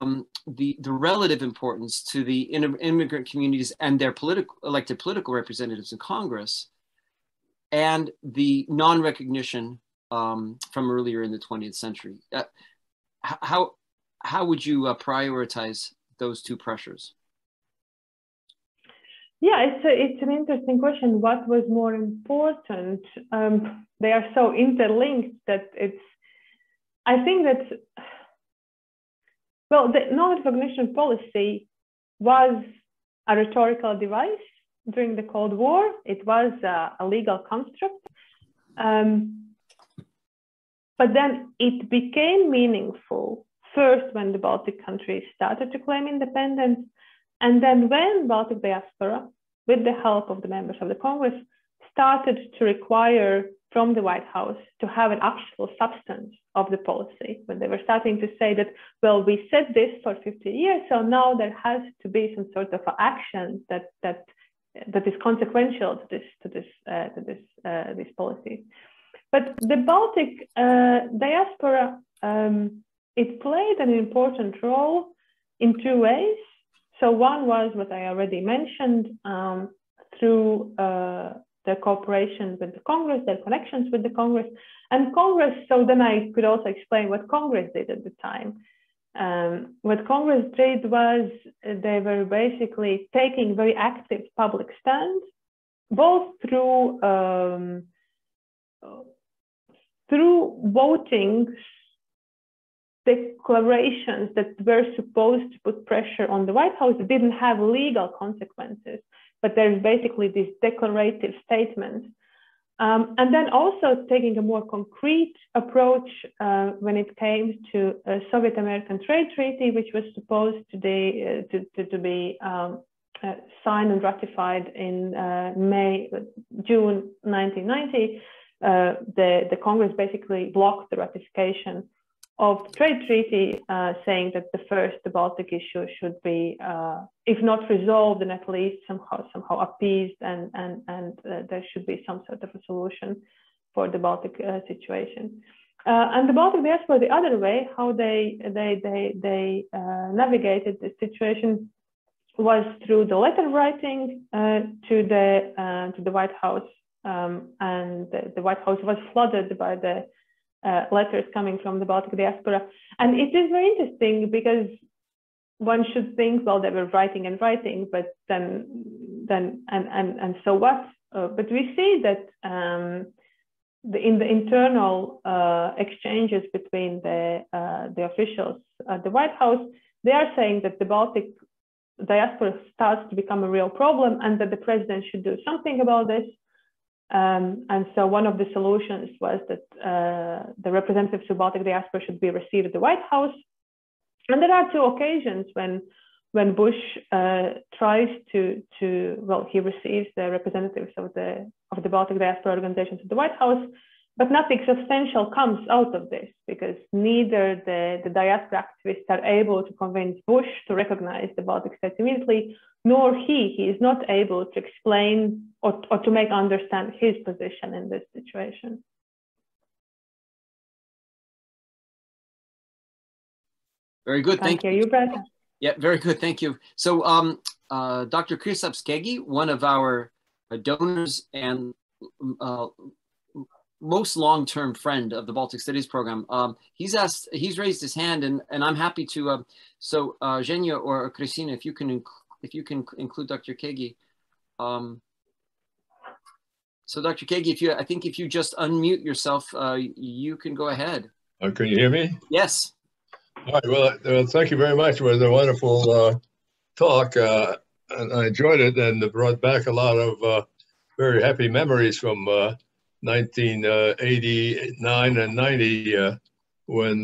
um, the, the relative importance to the immigrant communities and their political, elected political representatives in Congress and the non-recognition um, from earlier in the 20th century. Uh, how how would you uh, prioritize those two pressures? Yeah, it's a, it's an interesting question. What was more important? Um, they are so interlinked that it's. I think that well, the non-recognition policy was a rhetorical device during the Cold War. It was a, a legal construct. Um, but then it became meaningful first when the Baltic countries started to claim independence, and then when Baltic diaspora, with the help of the members of the Congress, started to require from the White House to have an actual substance of the policy. When they were starting to say that, well, we said this for 50 years, so now there has to be some sort of action that that that is consequential to this to this uh, to this uh, these policies. But the Baltic uh, diaspora um, it played an important role in two ways. So one was what I already mentioned um, through uh, their cooperation with the Congress, their connections with the Congress. And Congress, so then I could also explain what Congress did at the time. Um, what Congress did was they were basically taking very active public stand, both through um, through voting declarations that were supposed to put pressure on the White House didn't have legal consequences but there's basically this declarative statement. Um, and then also taking a more concrete approach uh, when it came to a Soviet American trade treaty, which was supposed to be, uh, to, to, to, be um, uh, signed and ratified in uh, May, June 1990. Uh, the, the Congress basically blocked the ratification of the trade treaty uh, saying that the first the Baltic issue should be, uh, if not resolved, then at least somehow somehow appeased, and and and uh, there should be some sort of a solution for the Baltic uh, situation. Uh, and the Baltic diaspora, the other way, how they they they they navigated the situation was through the letter writing to the to the White House, um, and the, the White House was flooded by the uh, letters coming from the Baltic diaspora. And it is very interesting because one should think, well, they were writing and writing, but then, then, and and and so what? Uh, but we see that um, the, in the internal uh, exchanges between the uh, the officials at the White House, they are saying that the Baltic diaspora starts to become a real problem, and that the president should do something about this. Um, and so one of the solutions was that uh, the representatives of Baltic diaspora should be received at the White House. And there are two occasions when when Bush uh, tries to to well he receives the representatives of the of the Baltic diaspora organizations at the White House, but nothing substantial comes out of this because neither the, the diaspora activists are able to convince Bush to recognize the Baltic states immediately, nor he. He is not able to explain or, or to make understand his position in this situation. Very good. Thank, Thank you. you, Brad. Yeah, very good. Thank you. So, um, uh, Dr. Kristaps Keggi, one of our donors and uh, most long-term friend of the Baltic Studies program, um, he's asked, he's raised his hand, and and I'm happy to. Uh, so, uh, Zhenya or Christina, if you can if you can include Dr. Keggi. Um, so Dr. Keggi, if you, I think if you just unmute yourself, uh, you can go ahead. Uh, can you hear me? Yes. All right, well, uh, thank you very much. It was a wonderful uh, talk, uh, and I enjoyed it, and it brought back a lot of uh, very happy memories from 1989 and 90 when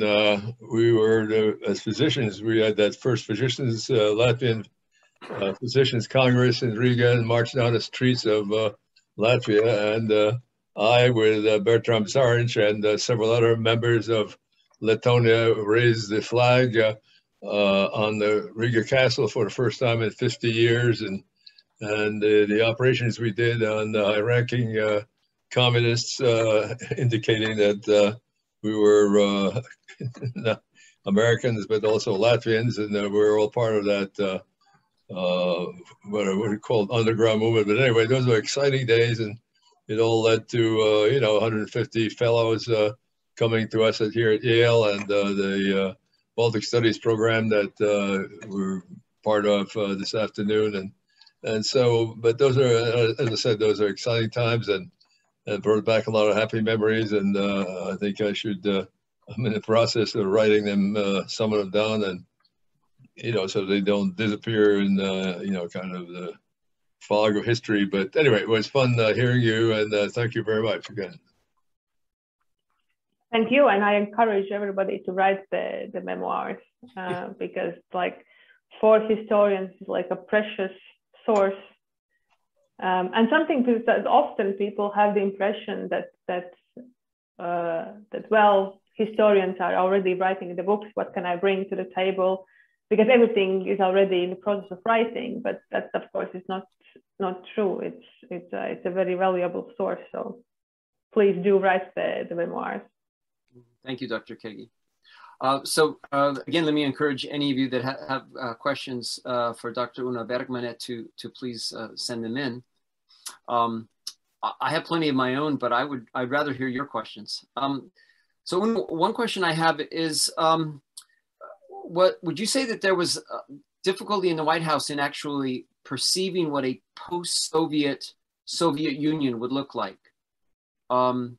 we were, as physicians, we had that first physicians Latvian uh, Physicians Congress in Riga and marched down the streets of uh, Latvia. And uh, I, with uh, Bertram Zaric and uh, several other members of Lettonia, raised the flag uh, on the Riga Castle for the first time in 50 years. And, and the operations we did on high-ranking communists indicating that we were <laughs> Americans, but also Latvians, and uh, we're all part of that uh, what, what called underground movement. But anyway, those were exciting days, and it all led to uh, you know 150 fellows uh, coming to us here at Yale, and uh, the uh, Baltic Studies program that uh, we're part of this afternoon. And, and so, but those are, as I said, those are exciting times and, and brought back a lot of happy memories. And I think I should, I'm in the process of writing them, some of them down and, you know, so they don't disappear in, you know, kind of the fog of history. But anyway, it was fun hearing you and thank you very much again. Thank you, and I encourage everybody to write the the memoirs uh, because, like, for historians, it's like a precious source, um, and something that often people have the impression that that uh, that well, historians are already writing the books. What can I bring to the table? Because everything is already in the process of writing, but that, of course, is not not true. It's it's a, it's a very valuable source. So please do write the, the memoirs. Thank you, Dr. Keggi. Uh, so uh, again, let me encourage any of you that ha have uh, questions uh, for Dr. Una Bergmane to, to please uh, send them in. Um, I have plenty of my own, but I would, I'd rather hear your questions. Um, so one, one, question I have is, um, what would you say that there was uh, difficulty in the White House in actually perceiving what a post-Soviet Soviet Union would look like? Um,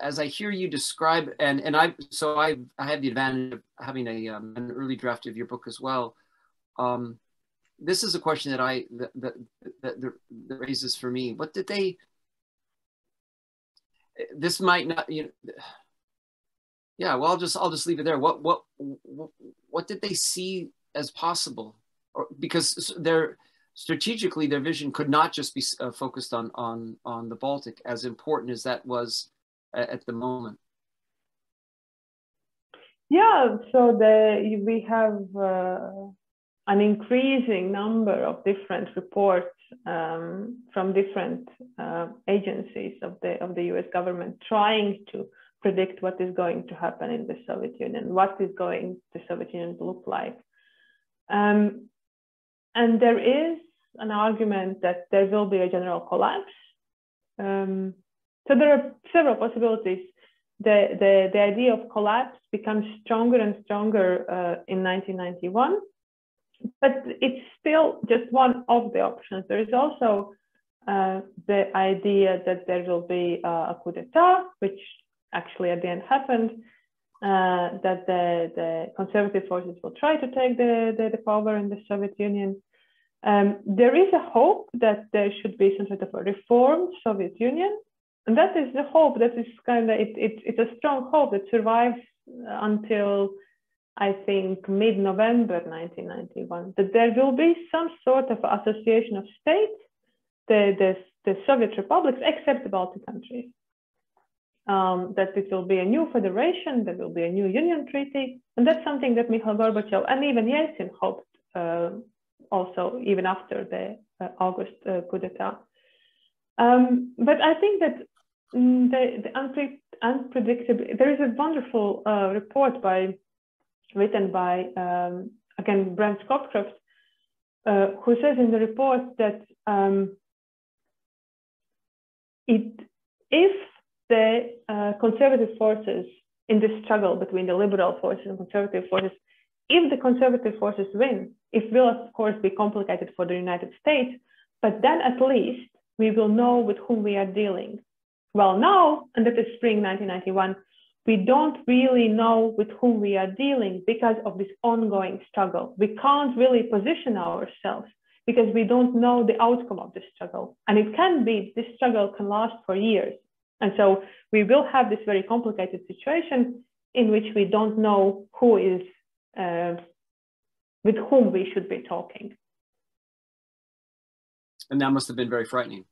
as I hear you describe, and and I so I I have the advantage of having a um, an early draft of your book as well. Um, this is a question that I that, that that, that raises for me. What did they? This might not you know. Yeah, well, I'll just I'll just leave it there. What what what did they see as possible? Or because they're strategically their vision could not just be uh, focused on on on the Baltic, as important as that was at the moment? Yeah, so the, we have uh, an increasing number of different reports um, from different uh, agencies of the of the U.S. government trying to predict what is going to happen in the Soviet Union, what is going the Soviet Union to look like, um, and there is an argument that there will be a general collapse. Um, so there are several possibilities. The, the, the idea of collapse becomes stronger and stronger uh, in 1991, but it's still just one of the options. There is also uh, the idea that there will be uh, a coup d'etat, which actually at the end happened, uh, that the, the conservative forces will try to take the, the, the power in the Soviet Union. Um, there is a hope that there should be some sort of a reformed Soviet Union, and that is the hope that is kind of it, it, it's a strong hope that survives until I think mid-November 1991 that there will be some sort of association of states, the, the, the Soviet republics, except the Baltic countries. Um, that it will be a new federation, there will be a new union treaty, and that's something that Mikhail Gorbachev and even Yeltsin hoped uh, also even after the uh, August uh, coup d'etat. Um, but I think that Mm, the, the unpre unpredictable. There is a wonderful uh, report by written by um, again Brent Scowcroft, uh, who says in the report that um, it if the uh, conservative forces in this struggle between the liberal forces and conservative forces, if the conservative forces win, it will of course be complicated for the United States, but then at least we will know with whom we are dealing well, now, and that is spring 1991, we don't really know with whom we are dealing because of this ongoing struggle. We can't really position ourselves because we don't know the outcome of the struggle. And it can be, this struggle can last for years. And so we will have this very complicated situation in which we don't know who is, uh, with whom we should be talking. And that must have been very frightening.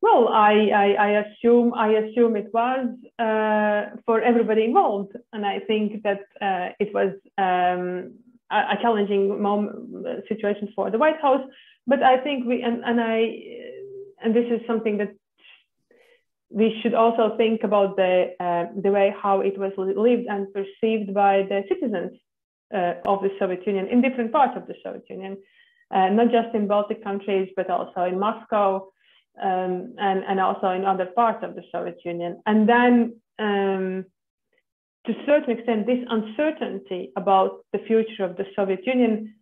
Well, I, I, I, assume I assume it was uh, for everybody involved, and I think that uh, it was um, a, challenging moment, situation for the White House. But I think we and, and I and this is something that we should also think about the uh, the way how it was lived and perceived by the citizens uh, of the Soviet Union in different parts of the Soviet Union, uh, not just in Baltic countries, but also in Moscow um, and, and also in other parts of the Soviet Union. And then um, to a certain extent, this uncertainty about the future of the Soviet Union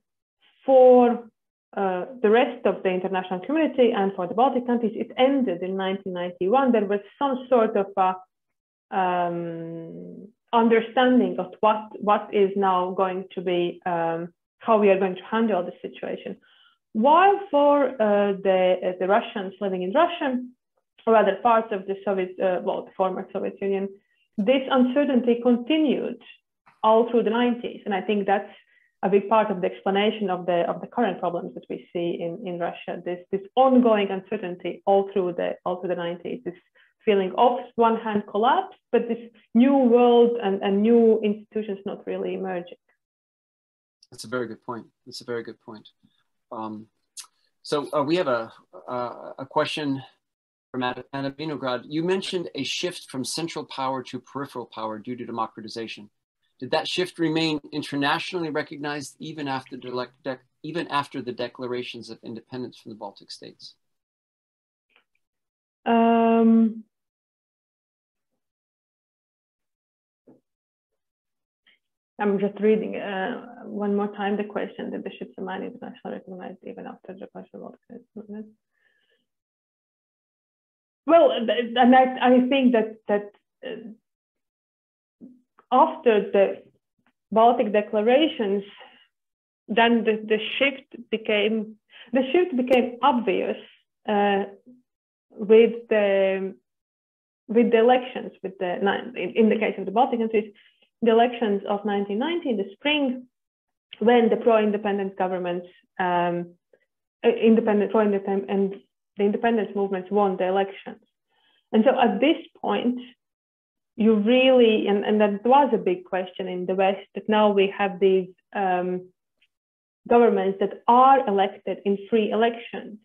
for uh, the rest of the international community and for the Baltic countries, it ended in 1991. There was some sort of a, um, understanding of what, what is now going to be, um, how we are going to handle the situation. While for uh, the, uh, the Russians living in Russia, or other parts of the Soviet, uh, well, the former Soviet Union, this uncertainty continued all through the 90s. And I think that's a big part of the explanation of the of the current problems that we see in, in Russia. This this ongoing uncertainty all through the all through the 90s. This feeling of one hand collapse, but this new world and, and new institutions not really emerging. That's a very good point. That's a very good point. Um, so uh, we have a, uh, a question from Anna Vinograd. You mentioned a shift from central power to peripheral power due to democratization. Did that shift remain internationally recognized even after, even after the declarations of independence from the Baltic states? Um, I'm just reading uh, one more time the question that the ships of man internationally recognized even after the question of movement. Well, and I, I think that that uh, after the Baltic declarations, then the, the shift became the shift became obvious uh, with the with the elections, with the in, the case of the Baltic countries, the elections of 1990 in the spring, when the pro-independence governments, um, uh, independent pro-independent and the independence movements won the elections. And so at this point, you really, and, and that was a big question in the West, that now we have these um, governments that are elected in free elections.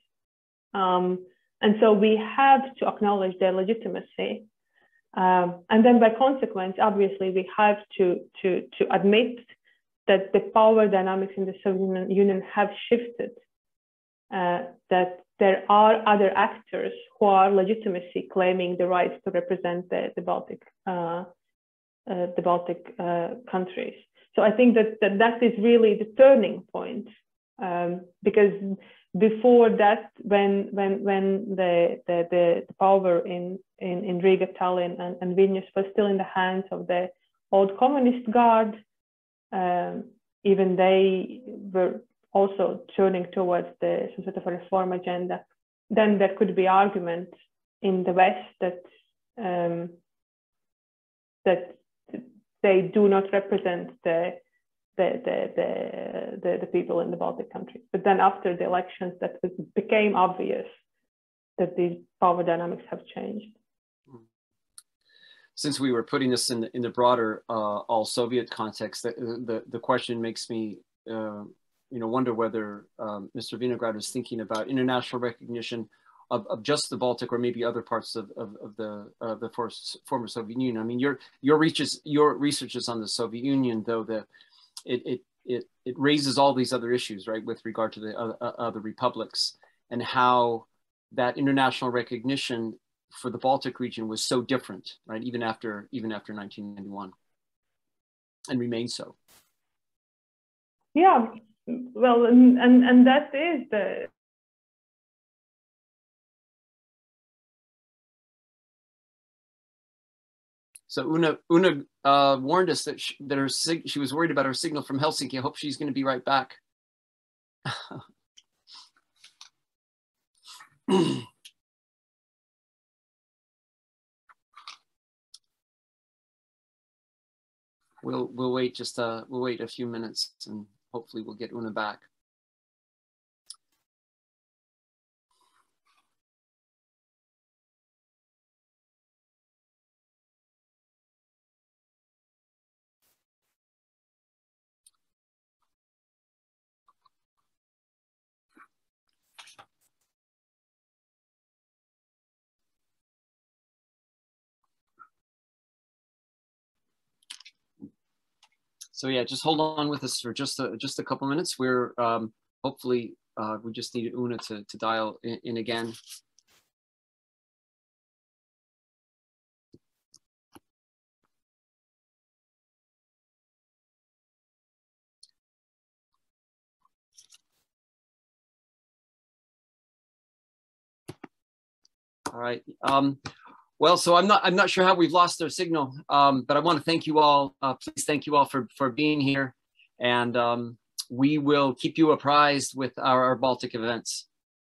Um, and so we have to acknowledge their legitimacy. Um, and then by consequence, obviously, we have to, to, to admit that the power dynamics in the Soviet Union have shifted, uh, that there are other actors who are legitimacy claiming the rights to represent the, the Baltic, uh, uh, the Baltic uh, countries. So I think that, that that is really the turning point um, because before that, when when when the the, the, power in, in, in Riga, Tallinn, and, and Vilnius was still in the hands of the old communist guard, um, even they were also turning towards the some sort of a reform agenda. Then there could be argument in the West that um, that they do not represent the the, the, the, the, the people in the Baltic countries. But then after the elections, that became obvious that these power dynamics have changed. Since we were putting this in the, in the broader uh, all Soviet context, the, the, the question makes me uh, you know, wonder whether um, Mr. Vinograd was thinking about international recognition of, of just the Baltic or maybe other parts of, of, of the uh, the former Soviet Union. I mean, your your research your research is on the Soviet Union, though the it, it, it, it raises all these other issues, right, with regard to the other, other republics and how that international recognition for the Baltic region was so different, right, even after even after 1991, and remains so. Yeah, well, and and, and that is the So Una Una uh, warned us that she, that her sig- she was worried about her signal from Helsinki. I hope she's going to be right back. <laughs> we'll we'll wait just uh we'll wait a few minutes and hopefully we'll get Una back. So yeah, just hold on with us for just a, just a couple minutes. We're um, hopefully uh, we just need Una to, to dial in, in again. All right. Um, well, so I'm not I'm not sure how we've lost our signal, um, but I want to thank you all. Uh, please thank you all for for being here, and um, we will keep you apprised with our, our Baltic events.